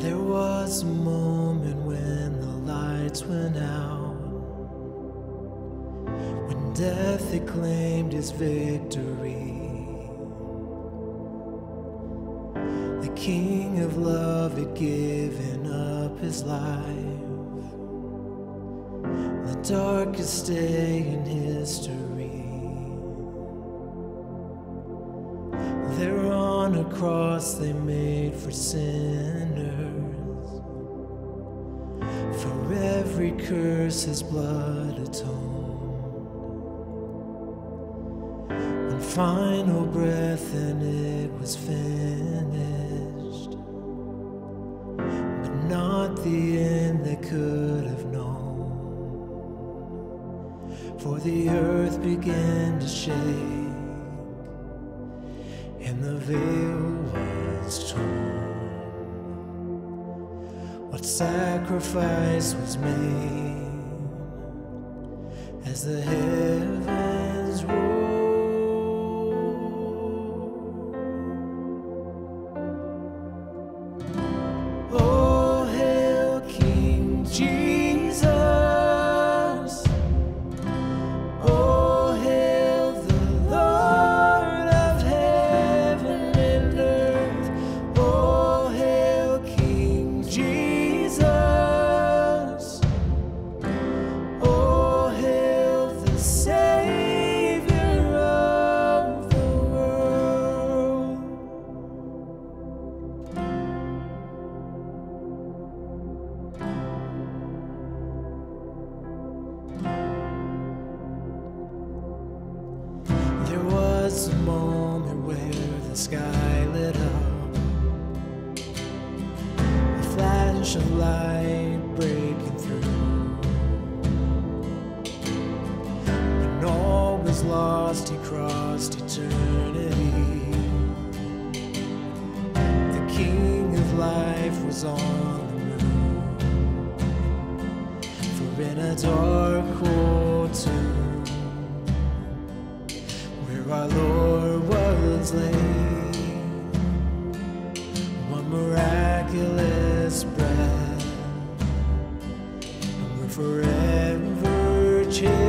There was a moment when the lights went out, when death had claimed his victory. The King of love had given up his life, the darkest day in history. On a cross they made for sinners. For every curse his blood atoned. One final breath and it was finished. But not the end they could have known. For the earth began to shake the veil was torn. What sacrifice was made as the heavens a moment where the sky lit up, a flash of light breaking through. When all was lost, he crossed eternity. The King of life was on the move, for in a dark translate one miraculous breath, and we're forever changed.